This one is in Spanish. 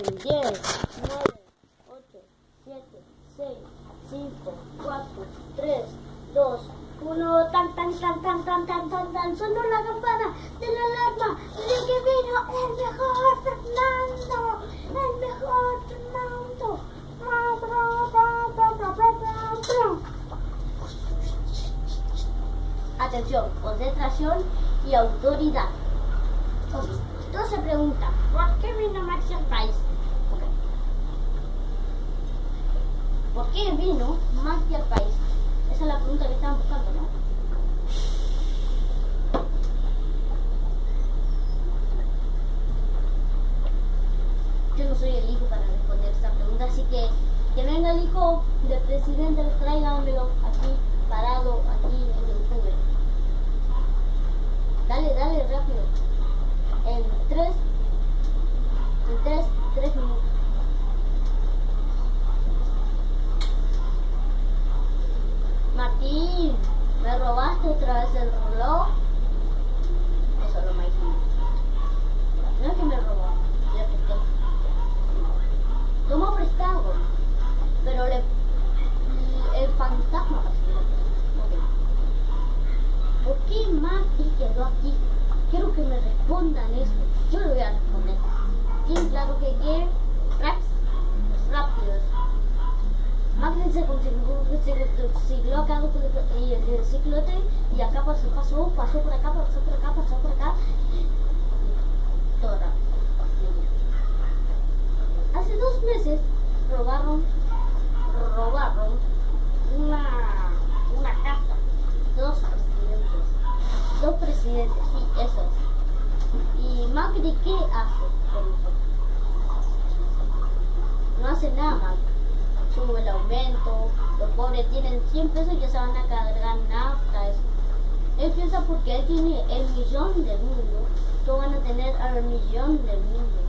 en 10, 9, 8, 7, 6, 5, 4, 3, 2, 1. Tan, tan, tan, tan, tan, tan, tan, tan. Sonó la campana de la alarma de que vino el mejor Fernando. El mejor Fernando. Atención, concentración y autoridad. Todos se preguntan, ¿por qué vino Maxi al país? ¿Por qué vino Maxi al país? Esa es la pregunta que estaban buscando, ¿no? Yo no soy el hijo para responder esta pregunta, así que que venga el hijo del presidente, tráigamelo aquí, parado, aquí en Martín, ¿me robaste otra vez el reloj? Eso es lo más No es que me robó, le presté. Tomó prestado, pero le, el fantasma. ¿Por qué Marty quedó aquí? Quiero que me respondan eso. Yo le voy a responder. Sí, claro que quiere. Rex, rápido. Acá con el, el, el ciclote y acá pasó, pasó, pasó por acá, pasó por acá, pasó por acá. Rápido. Hace dos meses robaron, robaron una, una casa. Dos presidentes. Dos presidentes, sí, esos. ¿Y Macri qué hace con eso? No hace nada Macri sube el aumento, los pobres tienen 100 pesos y ya se van a cargar nafta. Él piensa porque él tiene el millón del mundo, todos van a tener al millón del mundo.